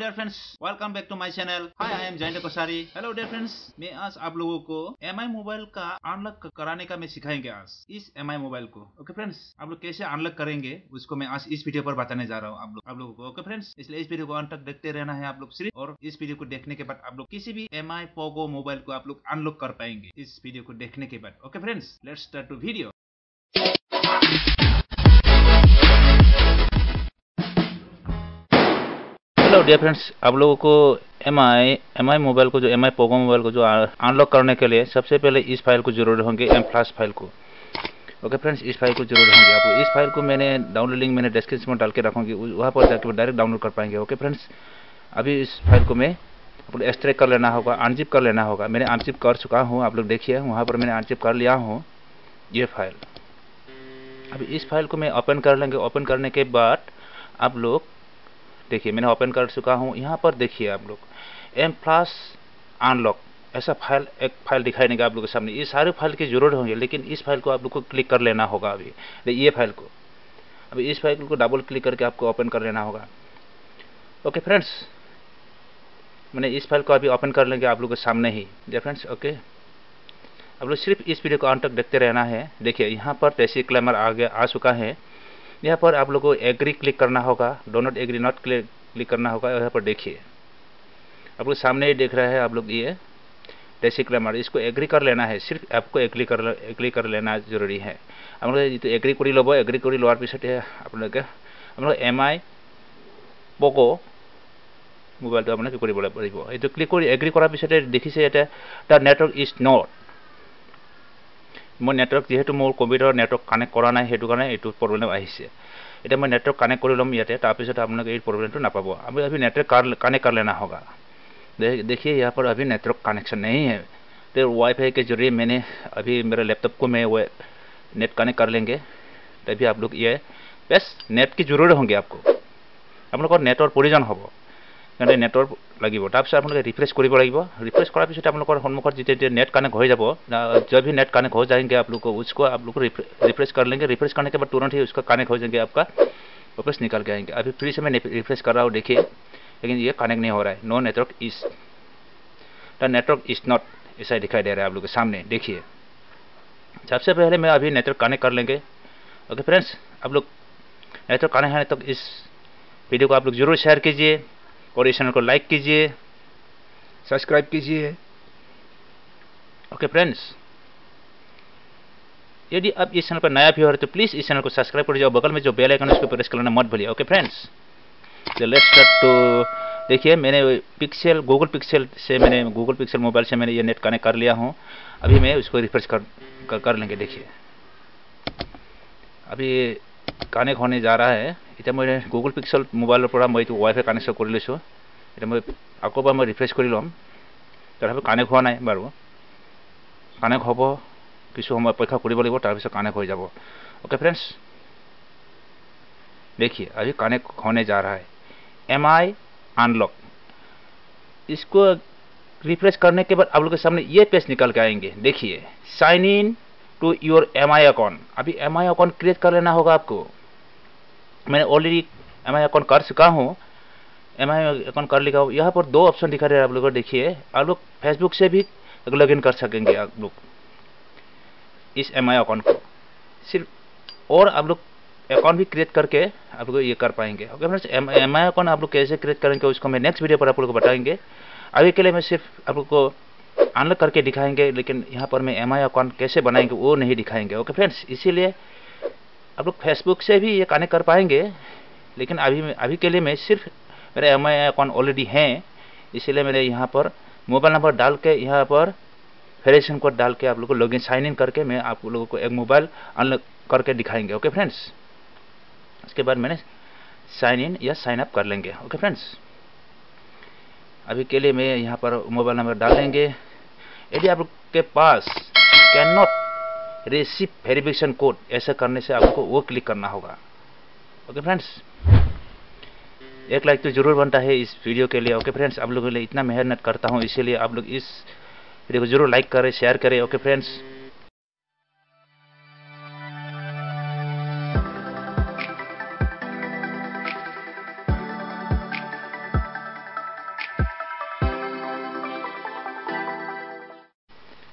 Dear friends welcome back to my channel hi I am Jayant Kosari hello dear friends मैं आज आप लोगों को एमआई मोबाइल का अनलॉक कराने का मैं सिखाएँगे आज, इस एम आई मोबाइल को। ओके फ्रेंड्स आप लोग कैसे अनलॉक करेंगे, उसको मैं आज इस वीडियो पर बताने जा रहा हूँ आप लोग, आप लोगों को। ओके फ्रेंड्स इसलिए इस वीडियो को अंत तक देखते रहना है आप लोग सिर्फ़, और इस वीडियो को देखने के बाद आप लोग किसी भी एम आई पोगो मोबाइल को आप लोग अनलॉक कर पाएँगे, इस वीडियो को देखने के बाद। Okay friends let's start to video hello dear friends आप लोगों को M I M I mobile को जो एम आई पोगो मोबाइल को जो अनलॉक करने के लिए सबसे पहले इस फ़ाइल को ज़रूर होंगे एम प्लस फ़ाइल को। ओके फ्रेंड्स इस फ़ाइल को ज़रूर होंगे आपको इस फ़ाइल को मैंने डाउनलोड लिंक मैंने डिस्क्रिप्शन में डाल के रखूँगी। वहाँ पर जाकर डायरेक्ट डाउनलोड कर पाएँगे। ओके फ्रेंड्स अभी इस फ़ाइल को मैं आप लोग एक्सट्रैक्ट कर लेना होगा अनजिप कर लेना होगा। मैंने अनजिप कर चुका हूँ, आप लोग देखिए, वहाँ पर मैंने अनजिप कर लिया हूँ, ये फ़ाइल अभी इस फ़ाइल को मैं ओपन कर लेंगे। ओपन करने के बाद आप लोग देखिए, मैंने ओपन कर चुका हूँ। यहाँ पर देखिए आप लोग एम प्लस अनलॉक ऐसा फ़ाइल एक फ़ाइल दिखाई देगा आप लोग के सामने। ये सारे फ़ाइल की ज़रूरत होंगे, लेकिन इस फ़ाइल को आप लोग को क्लिक कर लेना होगा अभी। ये फ़ाइल को। अभी इस फ़ाइल को डबल क्लिक करके आपको ओपन कर लेना होगा। ओके फ्रेंड्स मैंने इस फ़ाइल को अभी ओपन कर लेंगे आप लोग के सामने ही। फ्रेंड्स ओके आप लोग सिर्फ़ इस वीडियो को अंत तक देखते रहना है। देखिए, यहाँ पर टेसी क्लेमर आ गया, आ चुका है। यहाँ पर आप लोग को एग्री क्लिक करना होगा। Do not agree not click click करना होगा यहाँ पर देखिए। आप लोग सामने ही देख रहा है आप लोग ये डेसिक ग्रामर इसको एग्री कर लेना है, सिर्फ़ आपको एग्री कर एग्री कर लेना ज़रूरी है। আমরা लोग এগ্রি एग्री कर लो एग्री कर পিছতে पीछे आप लोग हम लोग एम आई কৰিব मोबाइल तो ক্লিক क्लिक कर एग्री कर पीछे देखी से नेटवर्क इज़ नट মই নেটৱৰ্ক যিহেতু মোৰ কম্পিউটাৰৰ নেটৱৰ্ক কানেক্ট কৰা নাই সেইটো কাৰণে এইটো প্ৰব্লেম আহিছে এতিয়া মই নেটৱৰ্ক কানেক্ট কৰি ল'ম ইয়াতে তাৰপিছত আপোনালোকে এই প্ৰব্লেমটো নাপাব আমি अभी नेटवर्क कनेक्ट कर लेना होगा देखिए यहाँ पर अभी नेटवर्क कनेक्शन नहीं है तो वाईफाई के जरिए मैंने अभी मेरे लैपटॉप को मैं वो नेट कनेक्ट कर लेंगे तभी आप लोग ये बस नेट की जरूरत होंगे आपको आप लोग नेटवर प्रयोजन সিহঁতে নেটৰ লাগিব। তাৰপিছত আপোনালোকে ৰিফ্ৰেছ কৰিব লাগিব। ৰিফ্ৰেছ কৰাৰ পিছত আপোনালোকৰ সন্মুখত যেতিয়া যেতিয়া नेट कनेक्ट हो যাব जब भी नेट कनेक्ट हो जाएँगे आप लोग को उसको आप लोग रिफ्रेश कर लेंगे रिफ्रेश करने के बाद तुरंत ही उसका कनेक्ट हो जाएँगे आपका वापस निकल के आएँगे अभी फिर से मैं रिफ्रेश कर रहा हूँ देखिए लेकिन ये कनेक्ट नहीं हो रहा है no network is the network is not ऐसा दिखाई दे रहा है आप लोग के सामने देखिए सबसे पहले मैं अभी नेटवर्क कनेक्ट कर लेंगे ओके फ्रेंड्स आप लोग नेटवर्क कनेक्ट है तो इस वीडियो को आप लोग ज़रूर शेयर कीजिए और इस चैनल को लाइक कीजिए। सब्सक्राइब कीजिए। ओके फ्रेंड्स यदि आप इस चैनल पर नया व्यू हो रहे तो प्लीज़ इस चैनल को सब्सक्राइब कर जाओ बगल में जो बेल आइकन उसको प्रेस करना मत भूलिए। ओके फ्रेंड्स तो लेट्स स्टार्ट टू देखिए मैंने पिक्सल गूगल पिक्सल से मैंने गूगल पिक्सल मोबाइल से मैंने ये नेट कनेक्ट कर लिया हूँ। अभी मैं उसको रिफ्रेश कर, कर, कर लेंगे देखिए। अभी कनेक्ट होने जा रहा है। এতিয়া মই গুগল পিক্সেল মোবাইলৰ পৰা মই এইটো ৱাই ফাই কানেকশ্যন কৰি লৈছোঁ এতিয়া মই আকৌ এবাৰ মই ৰিফ্ৰেছ কৰি ল'ম তথাপি কানেক্ট হোৱা নাই বাৰু কানেক্ট হ'ব কিছু সময় অপেক্ষা কৰিব লাগিব তাৰপিছত কানেক্ট হৈ যাব ओके फ्रेंड्स देखिए अभी कनेक्ट होने जा रहा है एम आई अनलॉक इसको रिफ्रेश करने के बाद आप लोग के सामने ये पेज निकल के आएंगे देखिए sign in to your M I account अभी एम आई अकाउंट क्रिएट कर लेना होगा आपको मैंने ऑलरेडी एम आई अकाउंट कर चुका हूँ। एम आई अकाउंट कर लिखा हूँ। यहाँ पर दो ऑप्शन दिखा रहे हैं आप लोग को, देखिए। आप लोग फेसबुक से भी लॉग इन कर सकेंगे आप लोग इस एम आई अकाउंट को। सिर्फ़ और आप लोग अकाउंट भी क्रिएट करके आप लोग ये कर पाएँगे। Okay friends M I account आप लोग कैसे क्रिएट करेंगे उसको मैं नेक्स्ट वीडियो पर आप लोग को बताएँगे। अभी के लिए मैं सिर्फ़ आप लोग को अनलॉक करके दिखाएँगे, लेकिन यहाँ पर मैं एम आई अकाउंट कैसे बनाएँगे वो नहीं दिखाएँगे। ओके फ्रेंड्स इसीलिए आप लोग फेसबुक से भी ये कनेक्ट कर पाएँगे, लेकिन अभी अभी के लिए मैं सिर्फ़ मेरे एम आई अकाउंट ऑलरेडी हैं, इसीलिए मैंने यहाँ पर मोबाइल नंबर डाल के यहाँ पर वेरिएशन कोड डाल के आप लोग को लॉगिन साइन इन करके मैं आप लोगों को एक मोबाइल अनलॉक करके दिखाएँगे ओके फ्रेंड्स उसके बाद मैंने साइन इन या साइन अप कर लेंगे ओके फ्रेंड्स अभी के लिए मैं यहाँ पर मोबाइल नंबर डाल देंगे। यदि आप के पास can not receive verification code ऐसा करने से आपको वो क्लिक करना होगा। ओके फ्रेंड्स एक लाइक तो ज़रूर बनता है इस वीडियो के लिए ओके फ्रेंड्स आप लोगों के लिए इतना मेहनत करता हूँ, इसीलिए आप लोग इस वीडियो को ज़रूर लाइक करें शेयर करें okay friends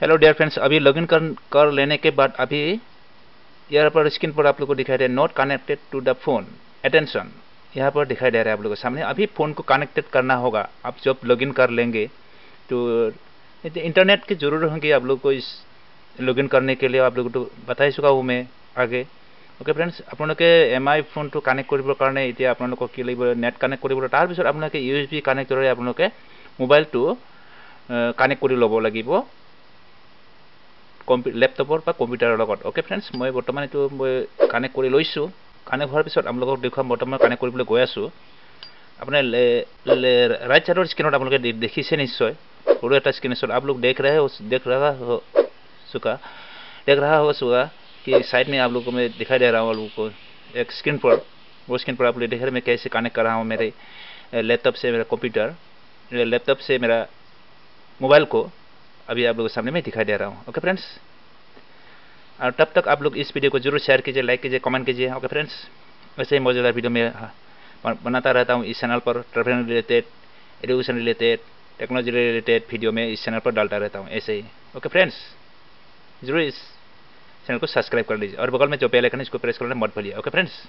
hello dear friends अभी लॉगिन कर कर लेने के बाद अभी यहाँ पर स्क्रीन पर आप लोग को दिखाई दे not connected to the phone attention यहाँ पर दिखाई दे रहा है आप लोगों के सामने अभी फ़ोन को कनेक्टेड करना होगा आप जब लॉगिन कर लेंगे तो इंटरनेट की जरूरत होगी आप लोग को इस लॉगिन करने के लिए आप लोग तो बता ही चुका हूँ मैं आगे ওকে ফ্ৰেণ্ডছ আপোনালোকে এম আই ফোনটো কানেক্ট কৰিবৰ কাৰণে এতিয়া আপোনালোকক কি লাগিব নেট কানেক্ট কৰিবলৈ তাৰপিছত আপোনালোকে ইউ এছ বি কানেক্টৰে আপোনালোকে মোবাইলটো কানেক্ট কৰি ল'ব লাগিব কম্পি লেপটপৰ বা কম্পিউটাৰৰ লগত অ'কে ফ্ৰেণ্ডছ মই বৰ্তমান এইটো মই কানেক্ট কৰি লৈছোঁ কানেক্ট হোৱাৰ পিছত আপোনালোকক দেখুৱাম বৰ্তমান কানেক্ট কৰিবলৈ গৈ আছোঁ আপোনাৰ ৰাইট ছাইডৰ স্ক্ৰীণত আপোনালোকে দেখিছে নিশ্চয় সৰু এটা স্ক্ৰীণশ্বট আপোনালোক দেখ ৰহে দেখ ৰহা চুকা দেখ रहा होगा सुगा कि साइड में आप लोग को मैं दिखाई दे रहा हूँ आप लोगों को एक स्क्रीन पर वो स्क्रीन पर आप लोग देख रहे मैं कैसे कनेक्ट कर रहा हूँ मेरे लैपटॉप से मेरा कंप्यूटर लैपटॉप से मेरा मोबाइल को अभी आप लोगों के सामने में दिखाई दे रहा हूँ। ओके फ्रेंड्स और तब तक आप लोग इस वीडियो को ज़रूर शेयर कीजिए लाइक कीजिए कमेंट कीजिए। ओके फ्रेंड्स वैसे ही मौजूदा वीडियो में बनाता रहता हूँ इस चैनल पर। Travelling related education related technology related video में इस चैनल पर डालता रहता हूँ, ऐसे ही। ओके फ्रेंड्स ज़रूर इस चैनल को सब्सक्राइब कर लीजिए। और बगल में जो आइकन है, इसको प्रेस करना मत भूलिए। ओके फ्रेंड्स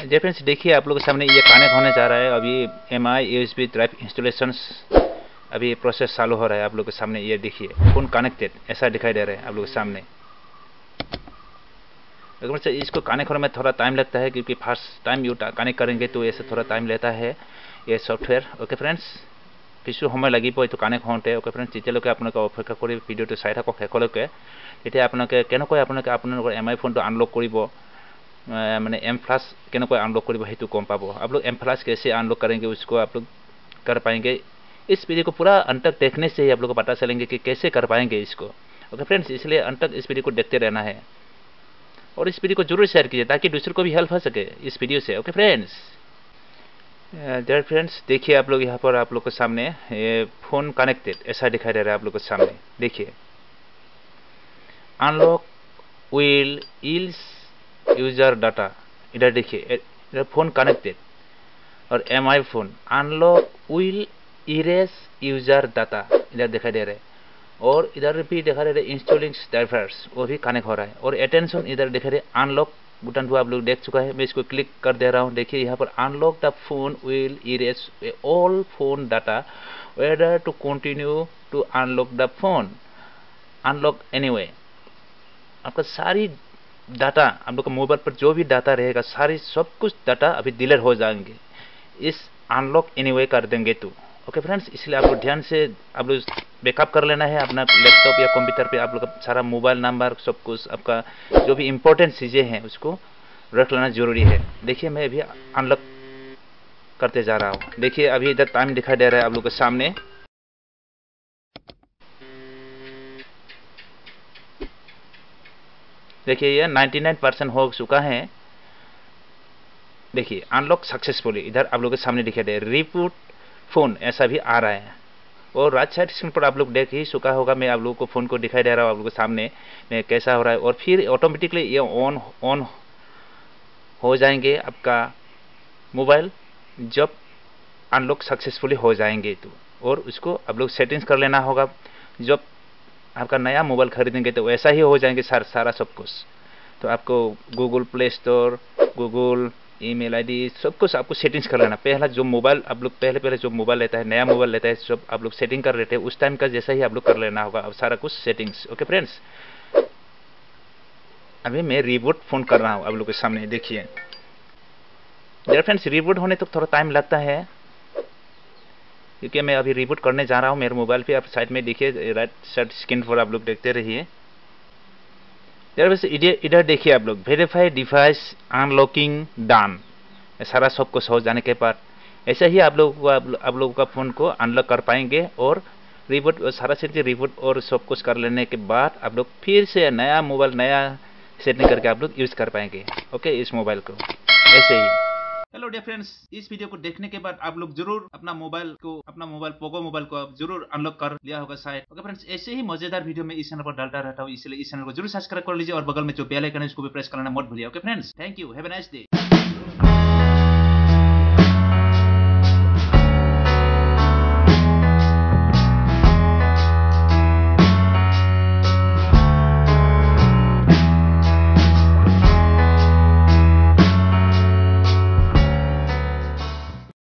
जय फ्रेंड्स देखिए आप लोगों के सामने ये कनेक्ट होने जा रहा है। अभी M I U S B drive installation अभी प्रोसेस चालू हो रहा है आप लोग के सामने ये देखिए फोन कनेक्टेड ऐसा दिखाई दे रहा है आप लोग के सामने इसको कनेक्ट होने में थोड़ा टाइम लगता है क्योंकि फर्स्ट टाइम यू कनेक्ट करेंगे तो ऐसे थोड़ा टाइम लेता है ये सॉफ्टवेयर ओके फ्रेंड्स কিছু সময় লাগিব এইটো কানেক্ট হওঁতে অ'কে ফ্ৰেণ্ডছ যেতিয়ালৈকে আপোনালোকে অপেক্ষা কৰি ভিডিঅ'টো চাই থাকক শেষলৈকে তেতিয়া আপোনালোকে কেনেকৈ আপোনালোকে আপোনালোকৰ এম আই ফোনটো আনলক কৰিব মানে एम प्लस কেনেকৈ আনলক কৰিব সেইটো গম পাব आप लोग एम प्लस कैसे अनलॉक करेंगे उसको आप लोग कर पाएंगे इस वीडियो को पूरा अंत तक देखने से ही आप लोग को पता चलेंगे कि कैसे कर पाएँगे इसको। ओके फ्रेंड्स इसलिए अंत तक इस वीडियो को देखते रहना है। और इस वीडियो को ज़रूर शेयर कीजिए ताकि दूसरों को भी हेल्प हो सके इस वीडियो से। ओके फ्रेंड्स डेयर फ्रेंड्स देखिए आप लोग यहाँ पर आप लोग के सामने, ये फ़ोन कनेक्टेड ऐसा दिखाई दे रहा है आप लोग के सामने। देखिए। Unlock will erase user data इधर देखिए फ़ोन कनेक्टेड और M I phone unlock will erase user data इधर दिखाई दे रहा है। और इधर भी दिखा दे रहे इंस्टॉलिंग ड्राइवर्स वो भी कनेक्ट हो रहा है। और अटेंशन इधर दिखा रहे अनलॉक बटन को आप लोग देख चुका है, मैं इसको क्लिक कर दे रहा हूँ। देखिए, यहाँ पर unlock the phone will erase all phone data whether to continue to unlock the phone unlock anyway आपका सारी डाटा आप लोग का मोबाइल पर जो भी डाटा रहेगा, सारी सब कुछ डाटा अभी डिलीट हो जाएँगे। इस अनलॉक एनीवे कर देंगे तो। ओके फ्रेंड्स इसलिए आपको ध्यान से, आप लोग बैकअप कर लेना है अपना लैपटॉप या कंप्यूटर पे। आप लोग का सारा मोबाइल नंबर सब कुछ, आपका जो भी इम्पोर्टेंट चीज़ें हैं, उसको रख लेना ज़रूरी है। देखिए, मैं अभी अनलॉक करते जा रहा हूँ। देखिए, अभी इधर टाइम दिखाई दे रहा है आप लोग के सामने। देखिए, ये 99 परसेंट हो चुका है। देखिए अनलॉक सक्सेसफुली इधर आप लोग के सामने दिखाई दे रिपूट फ़ोन, ऐसा भी आ रहा है। और राइट साइड स्क्रीन पर आप लोग देख ही चुका होगा, मैं आप लोगों को फ़ोन को दिखाई दे रहा हूँ, आप लोगों के सामने, में कैसा हो रहा है। और फिर ऑटोमेटिकली ये ऑन ऑन हो जाएँगे आपका मोबाइल जब अनलॉक सक्सेसफुली हो जाएँगे तो। और उसको आप लोग सेटिंग्स कर लेना होगा, जब आपका नया मोबाइल खरीदेंगे तो वैसा ही हो जाएँगे सारा सारा सब कुछ। तो आपको Google play store Google email ID सब कुछ आपको सेटिंग्स कर लेना। पहला जो मोबाइल आप लोग पहले पहले जो मोबाइल लेता है, नया मोबाइल लेता है, सब आप लोग सेटिंग कर लेते हैं। उस टाइम का जैसा ही आप लोग कर लेना होगा, अब सारा कुछ सेटिंग्स ओके फ्रेंड्स अभी मैं रिबूट फ़ोन कर रहा हूँ आप लोग के सामने, देखिए। डियर फ्रेंड्स रिबूट होने तक तो थोड़ा टाइम लगता है। क्योंकि मैं अभी रिबूट करने जा रहा हूँ, मेरे मोबाइल पे आप साइड में देखिए राइट साइड स्क्रीन पर आप लोग देखते रहिए। इधर इधर देखिए आप लोग वेरीफाई डिवाइस अनलॉकिंग डन सारा सब कुछ हो जाने के बाद, ऐसे ही आप लोगों को, आप लोगों का फ़ोन को अनलॉक कर पाएँगे और रिबूट सारा सेटिंग रिबूट और सब कुछ कर लेने के बाद आप लोग फिर से नया मोबाइल नया सेटिंग करके आप लोग यूज़ कर पाएँगे ओके इस मोबाइल को, ऐसे ही। हेलो डियर फ्रेंड्स इस वीडियो को देखने के बाद आप लोग ज़रूर अपना मोबाइल को, अपना मोबाइल पोगो मोबाइल को आप ज़रूर अनलॉक कर लिया होगा शायद। ओके फ्रेंड्स ऐसे ही मज़ेदार वीडियो में इस चैनल पर डालता रहता हूँ, इसलिए इस चैनल को ज़रूर सब्सक्राइब कर लीजिए और बगल में जो बेल आइकन है, उसको भी प्रेस करना मत भूलिए। Okay friends thank you have nice day